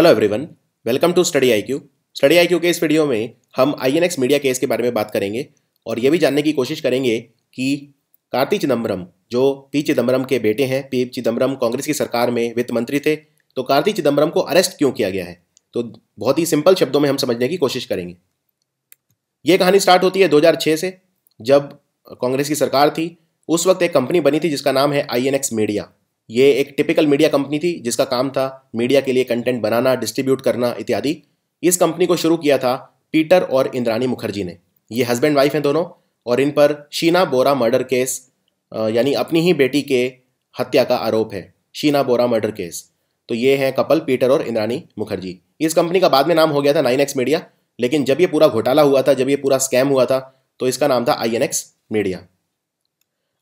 Hello everyone welcome to study I Q study I Q के इस video में हम I N X media case के बारे में बात करेंगे और ये भी जानने की कोशिश करेंगे कि कार्ति चिदम्बरम जो पी चिदम्बरम के बेटे हैं, पी चिदम्बरम कांग्रेस की सरकार में वित्त मंत्री थे तो कार्ति चिदम्बरम को अरेस्ट क्यों किया गया है? तो बहुत ही सिंपल शब्दों में हम समझने की कोशिश करेंगे। ये कहानी स्टार्ट होती है 2006 से, जब कांग्रेस की सरकार थी। उस वक्त एक कंपनी बनी थी जिसका नाम है आईएनएक्स मीडिया ये एक टिपिकल मीडिया कंपनी थी, जिसका काम था मीडिया के लिए कंटेंट बनाना डिस्ट्रीब्यूट करना इत्यादि। इस कंपनी को शुरू किया था पीटर और इंद्रानी मुखर्जी ने। ये हस्बैंड वाइफ हैं दोनों, और इन पर शीना बोरा मर्डर केस यानी अपनी ही बेटी के हत्या का आरोप है। शीना बोरा मर्डर केस तो ये है कपल, पीटर और इंद्रानी मुखर्जी। इस कंपनी का बाद में नाम हो गया था नाइन एक्स मीडिया, लेकिन जब ये पूरा घोटाला हुआ था, जब ये पूरा स्कैम हुआ था तो इसका नाम था एक्स मीडिया।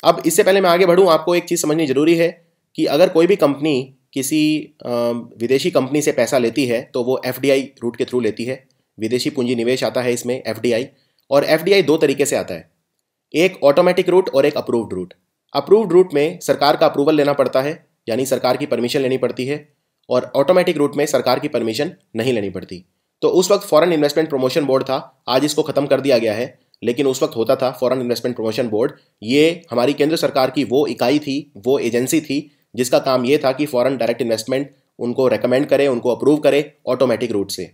अब इससे पहले मैं आगे बढ़ूँ, आपको एक चीज़ समझनी ज़रूरी है कि अगर कोई भी कंपनी किसी विदेशी कंपनी से पैसा लेती है तो वो एफडीआई रूट के थ्रू लेती है। विदेशी पूंजी निवेश आता है इसमें, एफडीआई। और एफडीआई दो तरीके से आता है। एक ऑटोमेटिक रूट और एक अप्रूव्ड रूट अप्रूव्ड रूट में सरकार का अप्रूवल लेना पड़ता है, यानी सरकार की परमिशन लेनी पड़ती है, और ऑटोमेटिक रूट में सरकार की परमिशन नहीं लेनी पड़ती। तो उस वक्त फॉरेन इन्वेस्टमेंट प्रमोशन बोर्ड था, आज इसको ख़त्म कर दिया गया है, लेकिन उस वक्त होता था फॉरेन इन्वेस्टमेंट प्रमोशन बोर्ड ये हमारी केंद्र सरकार की वो इकाई थी, वो एजेंसी थी जिसका काम ये था कि फॉरेन डायरेक्ट इन्वेस्टमेंट उनको रेकमेंड करे, उनको अप्रूव करे ऑटोमेटिक रूट से।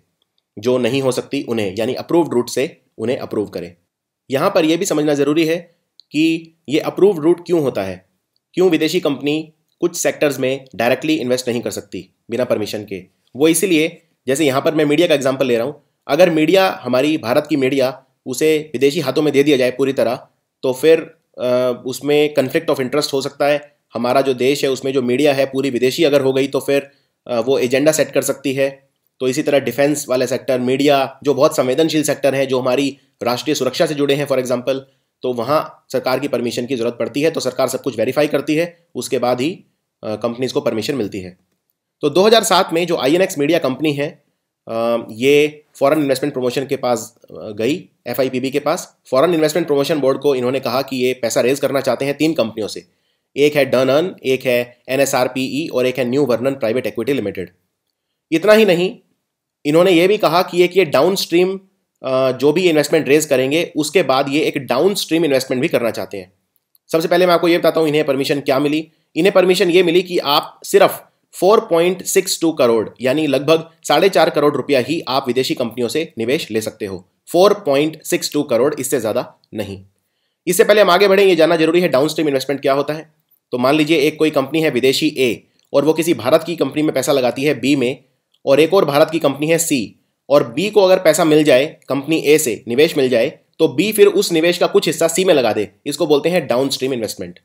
जो नहीं हो सकती उन्हें, यानी अप्रूव्ड रूट से उन्हें अप्रूव करे। यहाँ पर यह भी समझना ज़रूरी है कि ये अप्रूव्ड रूट क्यों होता है? क्यों विदेशी कंपनी कुछ सेक्टर्स में डायरेक्टली इन्वेस्ट नहीं कर सकती बिना परमिशन के? वो इसीलिए, जैसे यहाँ पर मैं मीडिया का एग्ज़ाम्पल ले रहा हूँ, अगर मीडिया हमारी भारत की मीडिया उसे विदेशी हाथों में दे दिया जाए पूरी तरह तो फिर उसमें कन्फ्लिक्ट ऑफ़ इंटरेस्ट हो सकता है हमारा जो देश है, उसमें जो मीडिया है, पूरी विदेशी अगर हो गई तो फिर वो एजेंडा सेट कर सकती है। तो इसी तरह डिफेंस वाले सेक्टर मीडिया जो बहुत संवेदनशील सेक्टर हैं, जो हमारी राष्ट्रीय सुरक्षा से जुड़े हैं फॉर एग्ज़ाम्पल तो वहाँ सरकार की परमिशन की ज़रूरत पड़ती है तो सरकार सब कुछ वेरीफाई करती है, उसके बाद ही कंपनीज़ को परमिशन मिलती है। तो 2007 में जो आईएनएक्स मीडिया कंपनी है ये फॉरेन इन्वेस्टमेंट प्रमोशन के पास गई एफ़ के पास। फॉरेन इन्वेस्टमेंट प्रमोशन बोर्ड को इन्होंने कहा कि ये पैसा रेज करना चाहते हैं तीन कंपनियों से। एक है डन अन एक है एन और एक है New Vernon private equity limited इतना ही नहीं, इन्होंने ये भी कहा कि एक ये डाउन स्ट्रीम जो भी इन्वेस्टमेंट रेज करेंगे, उसके बाद ये एक डाउन स्ट्रीम इन्वेस्टमेंट भी करना चाहते हैं। सबसे पहले मैं आपको ये बताता हूँ, इन्हें परमिशन क्या मिली? इन्हें परमिशन ये मिली कि आप सिर्फ़ 4.62 करोड़, यानी लगभग साढ़े चार करोड़ रुपया ही आप विदेशी कंपनियों से निवेश ले सकते हो। 4.62 करोड़ इससे ज़्यादा नहीं। इससे पहले हम आगे बढ़ें, ये जानना ज़रूरी है डाउन स्ट्रीम इन्वेस्टमेंट क्या होता है? तो मान लीजिए एक कोई कंपनी है विदेशी ए और वो किसी भारत की कंपनी में पैसा लगाती है बी में, और एक और भारत की कंपनी है सी और बी को अगर पैसा मिल जाए, कंपनी ए से निवेश मिल जाए तो बी फिर उस निवेश का कुछ हिस्सा सी में लगा दे। इसको बोलते हैं डाउन स्ट्रीम इन्वेस्टमेंट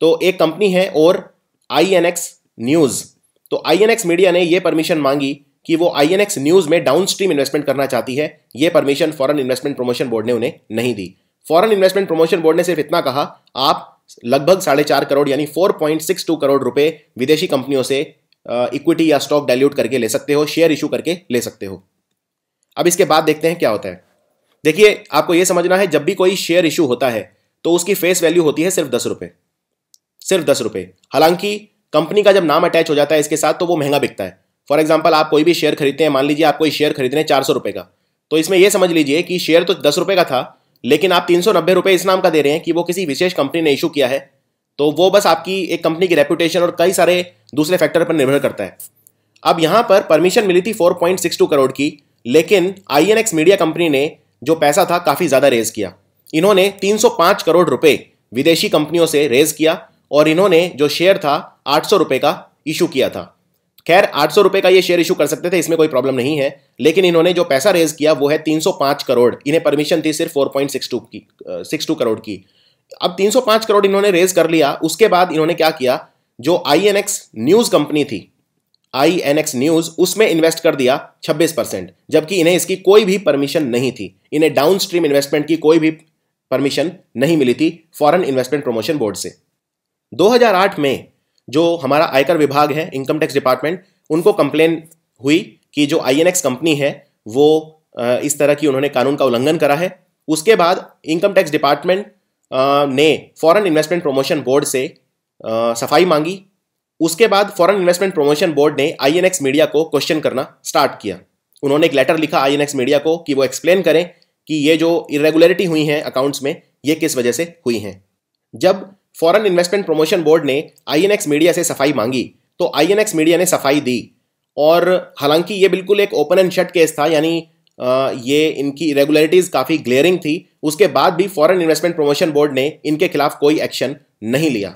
तो एक कंपनी है और आई एन एक्स न्यूज़ तो आई एन एक्स मीडिया ने यह परमिशन मांगी कि वो आई एन एक्स न्यूज़ में डाउन स्ट्रीम इन्वेस्टमेंट करना चाहती है। ये permission foreign investment promotion board ने उन्हें नहीं दी। फॉरेन इन्वेस्टमेंट प्रमोशन बोर्ड ने सिर्फ़ इतना कहा, आप लगभग साढ़े चार करोड़ यानी four point six two crore रुपए विदेशी कंपनियों से इक्विटी या स्टॉक डायल्यूट करके ले सकते हो शेयर इशू करके ले सकते हो। अब इसके बाद देखते हैं क्या होता है। देखिए, आपको यह समझना है, जब भी कोई शेयर इशू होता है तो उसकी फेस वैल्यू होती है सिर्फ़ दस रुपए। सिर्फ़ दस रुपए। हालाँकि, कंपनी का जब नाम अटैच हो जाता है इसके साथ तो वो महँगा बिकता है। फॉर एग्ज़ाम्पल आप कोई भी शेयर खरीदते हैं, मान लीजिए आप कोई शेयर खरीद रहे हैं चार सौ रुपए का तो इसमें यह समझ लीजिए कि शेयर तो दस रुपए का था लेकिन आप तीन सौ नब्बे रुपए इस नाम का दे रहे हैं कि वो किसी विशेष कंपनी ने इशू किया है तो वो बस आपकी एक कंपनी की रेपुटेशन और कई सारे दूसरे फैक्टर पर निर्भर करता है। अब यहाँ पर परमिशन मिली थी 4.62 करोड़ की, लेकिन आईएनएक्स मीडिया कंपनी ने जो पैसा था काफ़ी ज़्यादा रेज किया। इन्होंने 305 करोड़ रुपए विदेशी कंपनियों से रेज किया और इन्होंने जो शेयर था आठ सौ रुपये का इशू किया था। खैर, आठ सौ रुपए का ये शेयर इशू कर सकते थे, इसमें कोई प्रॉब्लम नहीं है, लेकिन इन्होंने जो पैसा रेज किया, वो है 305 करोड़। इन्हें परमिशन थी सिर्फ़ 4.62 की सिक्स टू करोड़ की। अब 305 करोड़ इन्होंने रेज कर लिया, उसके बाद इन्होंने क्या किया, जो I N X news company थी आई एन एक्स न्यूज़ उसमें इन्वेस्ट कर दिया 26 परसेंट, जबकि इन्हें इसकी कोई भी परमिशन नहीं थी। इन्हें डाउन स्ट्रीम इन्वेस्टमेंट की कोई भी परमिशन नहीं मिली थी फॉरेन इन्वेस्टमेंट प्रमोशन बोर्ड से। 2008 में जो हमारा आयकर विभाग है इनकम टैक्स डिपार्टमेंट उनको कंप्लेन हुई कि जो आईएनएक्स कंपनी है, वो इस तरह की उन्होंने कानून का उल्लंघन करा है। उसके बाद इनकम टैक्स डिपार्टमेंट ने फॉरेन इन्वेस्टमेंट प्रमोशन बोर्ड से सफ़ाई मांगी। उसके बाद फॉरेन इन्वेस्टमेंट प्रमोशन बोर्ड ने आईएनएक्स मीडिया को क्वेश्चन करना स्टार्ट किया। उन्होंने एक लेटर लिखा आईएनएक्स मीडिया को कि वो एक्सप्लेन करें कि ये जो इरेगुलरिटी हुई हैं अकाउंट्स में, ये किस वजह से हुई हैं। जब फॉरेन इन्वेस्टमेंट प्रमोशन बोर्ड ने आईएनएक्स मीडिया से सफ़ाई मांगी तो आईएनएक्स मीडिया ने सफ़ाई दी। और हालाँकि ये बिल्कुल एक ओपन एंड शट केस था, यानी ये इनकी इरेगुलरिटीज काफ़ी ग्लेयरिंग थी। उसके बाद भी फॉरेन इन्वेस्टमेंट प्रमोशन बोर्ड ने इनके खिलाफ कोई एक्शन नहीं लिया।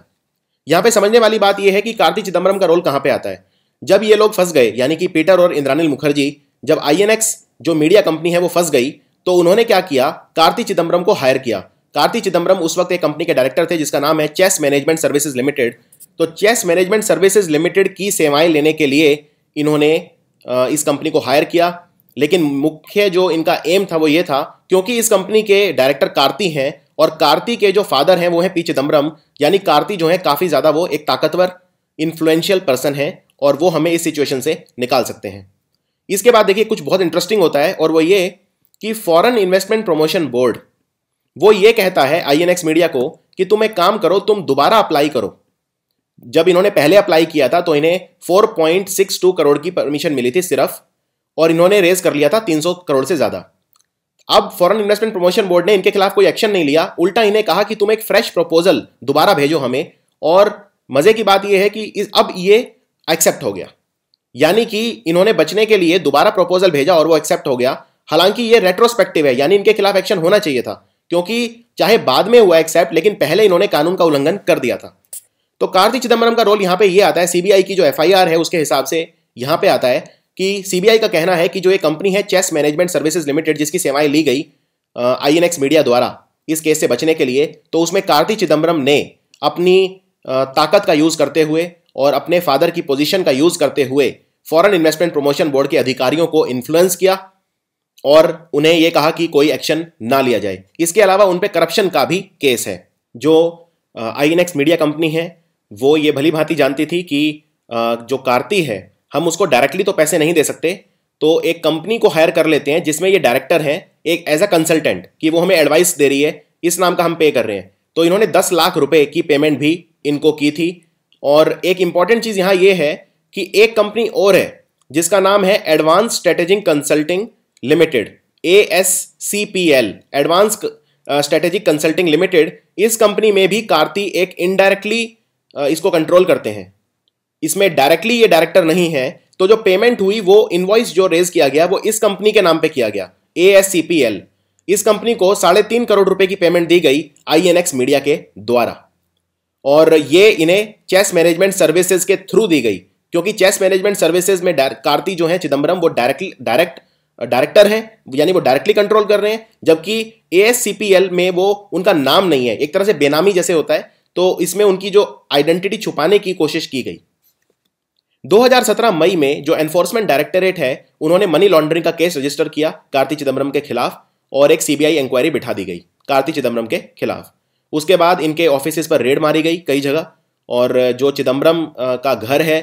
यहाँ पे समझने वाली बात यह है कि कार्ति चिदम्बरम का रोल कहाँ पे आता है? जब ये लोग फंस गए, यानी कि पीटर और इंद्रानिल मुखर्जी, जब आईएनएक्स जो मीडिया कंपनी है वो फंस गई तो उन्होंने क्या किया? कार्ति चिदम्बरम को हायर किया। कार्ति चिदम्बरम उस वक्त एक कंपनी के डायरेक्टर थे, जिसका नाम है चेस मैनेजमेंट सर्विसेज़ लिमिटेड। तो चेस मैनेजमेंट सर्विसेज़ लिमिटेड की सेवाएँ लेने के लिए इन्होंने इस कंपनी को हायर किया। लेकिन मुख्य जो इनका एम था, वो ये था, क्योंकि इस कंपनी के डायरेक्टर कार्ति हैं, और कार्ति के जो फादर हैं, वो हैं पी चिदम्बरम यानी कार्ति जो है, काफ़ी ज़्यादा वो एक ताकतवर इन्फ्लुएंशियल पर्सन है, और वो हमें इस सिचुएशन से निकाल सकते हैं। इसके बाद देखिए, कुछ बहुत इंटरेस्टिंग होता है, और वो ये कि फॉरेन इन्वेस्टमेंट प्रमोशन बोर्ड वो ये कहता है आईएनएक्स मीडिया को कि तुम एक काम करो, तुम दोबारा अप्लाई करो। जब इन्होंने पहले अप्लाई किया था तो इन्हें 4.62 करोड़ की परमिशन मिली थी सिर्फ़, और इन्होंने रेज कर लिया था 300 करोड़ से ज़्यादा। अब फॉरेन इन्वेस्टमेंट प्रमोशन बोर्ड ने इनके खिलाफ कोई एक्शन नहीं लिया। उल्टा इन्हें कहा कि तुम एक फ्रेश प्रपोजल दोबारा भेजो हमें, और मज़े की बात यह है कि अब ये एक्सेप्ट हो गया। यानी कि इन्होंने बचने के लिए दोबारा प्रपोजल भेजा और वो एक्सेप्ट हो गया। हालाँकि ये रेट्रोस्पेक्टिव है, यानी इनके खिलाफ एक्शन होना चाहिए था। क्योंकि चाहे बाद में हुआ एक्सेप्ट लेकिन पहले इन्होंने कानून का उल्लंघन कर दिया था। तो कार्ति चिदम्बरम का रोल यहाँ पे ये आता है सीबीआई की जो एफआईआर है, उसके हिसाब से यहाँ पे आता है कि सीबीआई का कहना है कि जो ये कंपनी है चेस मैनेजमेंट सर्विसेज़ लिमिटेड जिसकी सेवाएँ ली गई आईएनएक्स मीडिया द्वारा इस केस से बचने के लिए तो उसमें कार्ति चिदम्बरम ने अपनी ताकत का यूज़ करते हुए और अपने फादर की पोजीशन का यूज़ करते हुए फॉरेन इन्वेस्टमेंट प्रमोशन बोर्ड के अधिकारियों को इन्फ्लुएंस किया। और उन्हें यह कहा कि कोई एक्शन ना लिया जाए। इसके अलावा उन पर करप्शन का भी केस है। जो I N X Media company है, वो ये भली भांति जानती थी कि जो कार्ती है, हम उसको डायरेक्टली तो पैसे नहीं दे सकते तो एक कंपनी को हायर कर लेते हैं, जिसमें ये डायरेक्टर है, एक एज अ कंसल्टेंट कि वो हमें एडवाइस दे रही है, इस नाम का हम पे कर रहे हैं। तो इन्होंने दस लाख रुपए की पेमेंट भी इनको की थी। और एक इंपॉर्टेंट चीज़ यहाँ ये है कि एक कंपनी और है, जिसका नाम है Advance Strategic Consulting Limited A S C P L Advance Strategic Consulting Limited इस कंपनी में भी कार्ती एक इनडायरेक्टली इसको कंट्रोल करते हैं। इसमें डायरेक्टली ये डायरेक्टर नहीं है तो जो पेमेंट हुई, वो इनवॉइस जो रेज किया गया, वो इस कंपनी के नाम पे किया गया A S C P L इस कंपनी को साढ़े तीन करोड़ रुपए की पेमेंट दी गई आई एन एक्स मीडिया के द्वारा। और ये इन्हें चेस मैनेजमेंट सर्विसेज़ के थ्रू दी गई, क्योंकि चेस मैनेजमेंट सर्विसेज़ में कार्ती जो है चिदम्बरम वो डायरेक्टली डायरेक्ट डायरेक्टर हैं, यानी वो डायरेक्टली कंट्रोल कर रहे हैं, जबकि ए में वो उनका नाम नहीं है, एक तरह से बेनामी जैसे होता है तो इसमें उनकी जो आइडेंटिटी छुपाने की कोशिश की गई। 2017 मई में जो एनफोर्समेंट डायरेक्टरेट है, उन्होंने मनी लॉन्ड्रिंग का केस रजिस्टर किया कार्ति चिदम्बरम के खिलाफ, और एक सीबीआई इंक्वायरी बिठा दी गई कार्ति चिदम्बरम के खिलाफ। उसके बाद इनके ऑफ़िस पर रेड मारी गई कई जगह, और जो चिदम्बरम का घर है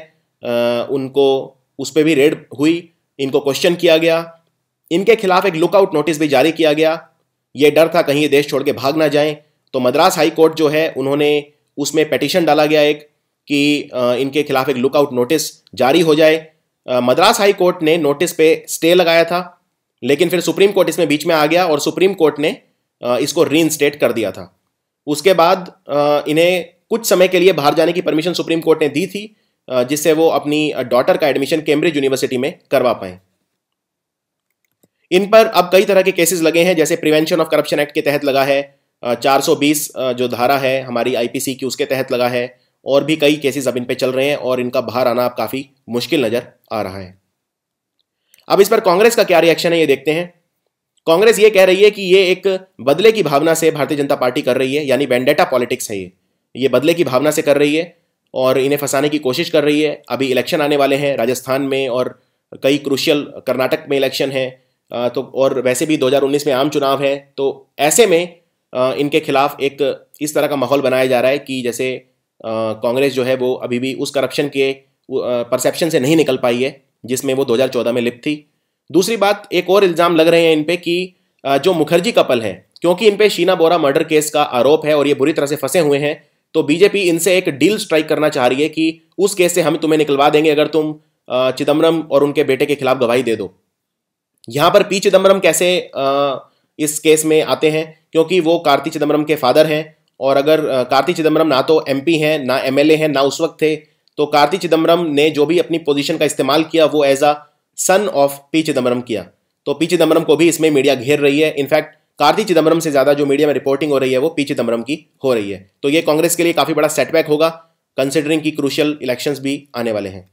उनको, उस पर भी रेड हुई, इनको क्वेश्चन किया गया इनके खिलाफ एक लुकआउट नोटिस भी जारी किया गया। ये डर था कहीं ये देश छोड़ के भाग ना जाए। तो मद्रास हाई कोर्ट जो है, उन्होंने उसमें पटिशन डाला गया एक कि इनके खिलाफ एक लुकआउट नोटिस जारी हो जाए। मद्रास हाई कोर्ट ने नोटिस पे स्टे लगाया था, लेकिन फिर सुप्रीम कोर्ट इसमें बीच में आ गया और सुप्रीम कोर्ट ने इसको री कर दिया था। उसके बाद इन्हें कुछ समय के लिए बाहर जाने की परमिशन सुप्रीम कोर्ट ने दी थी जिससे वो अपनी डॉटर का एडमिशन कैम्ब्रिज यूनिवर्सिटी में करवा पाए। इन पर अब कई तरह के केसेस लगे हैं, जैसे प्रिवेंशन ऑफ़ करप्शन एक्ट के तहत लगा है 420 जो धारा है हमारी आईपीसी की उसके तहत लगा है, और भी कई केसेस अब इन पे चल रहे हैं, और इनका बाहर आना अब काफ़ी मुश्किल नज़र आ रहा है। अब इस पर कांग्रेस का क्या रिएक्शन है, ये देखते हैं। कांग्रेस ये कह रही है कि ये एक बदले की भावना से भारतीय जनता पार्टी कर रही है, यानी वेंडेटा पॉलिटिक्स है ये। ये बदले की भावना से कर रही है, और इन्हें फंसाने की कोशिश कर रही है। अभी इलेक्शन आने वाले हैं राजस्थान में, और कई क्रुशियल कर्नाटक में इलेक्शन है तो और वैसे भी 2019 में आम चुनाव है तो ऐसे में इनके खिलाफ एक इस तरह का माहौल बनाया जा रहा है कि जैसे कांग्रेस जो है वो अभी भी उस करप्शन के परसेप्शन से नहीं निकल पाई है, जिसमें वो 2014 में लिप्त थी। दूसरी बात, एक और इल्ज़ाम लग रहे हैं इन पे कि जो मुखर्जी कपल है, क्योंकि इन पे शीना बोरा मर्डर केस का आरोप है और ये बुरी तरह से फंसे हुए हैं तो बीजेपी इनसे एक डील स्ट्राइक करना चाह रही है कि उस केस से हम तुम्हें निकलवा देंगे अगर तुम चिदम्बरम और उनके बेटे के खिलाफ गवाही दे दो। यहाँ पर पी चिदम्बरम कैसे इस केस में आते हैं? क्योंकि वो कार्ति चिदम्बरम के फादर हैं, और अगर कार्ति चिदम्बरम ना तो एमपी हैं, ना एमएलए हैं, ना उस वक्त थे तो कार्ति चिदम्बरम ने जो भी अपनी पोजीशन का इस्तेमाल किया, वो as a son of P Chidambaram किया। तो पी चिदम्बरम को भी इसमें मीडिया घेर रही है। इनफैक्ट कार्ति चिदम्बरम से ज़्यादा जो मीडिया में रिपोर्टिंग हो रही है, वो पी चिदम्बरम की हो रही है। तो ये कांग्रेस के लिए काफ़ी बड़ा सेटबैक होगा कंसिडरिंग की क्रूशियल इलेक्शंस भी आने वाले हैं।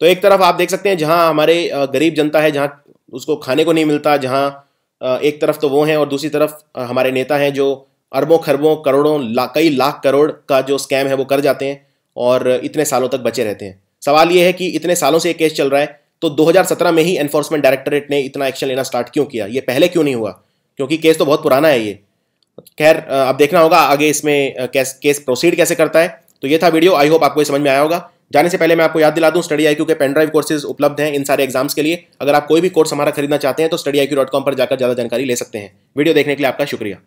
तो एक तरफ़ आप देख सकते हैं, जहाँ हमारे गरीब जनता है, जहाँ उसको खाने को नहीं मिलता जहाँ एक तरफ़ तो वो हैं और दूसरी तरफ़ हमारे नेता हैं जो अरबों खरबों करोड़ों ला, कई लाख करोड़ का जो स्कैम है वो कर जाते हैं और इतने सालों तक बचे रहते हैं। सवाल ये है कि इतने सालों से ये केस चल रहा है तो 2017 में ही एनफोर्समेंट डायरेक्टरेट ने इतना एक्शन लेना स्टार्ट क्यों किया? ये पहले क्यों नहीं हुआ? क्योंकि केस तो बहुत पुराना है ये। खैर अब देखना होगा आगे इसमें केस केस प्रोसीड कैसे करता है। तो ये था वीडियो आई होप आपको समझ में आया होगा। जाने से पहले मैं आपको याद दिला दूँ स्टडी आई के पेनड्राइव कोर्सेज उपलब्ध हैं इन सारे एग्ज़ाम्स के लिए। अगर आप कोई भी कोर्स हमारा खरीदना चाहते हैं तो स्टडी आई पर जाकर ज़्यादा जानकारी ले सकते हैं। वीडियो देखने के लिए आपका शुक्रिया।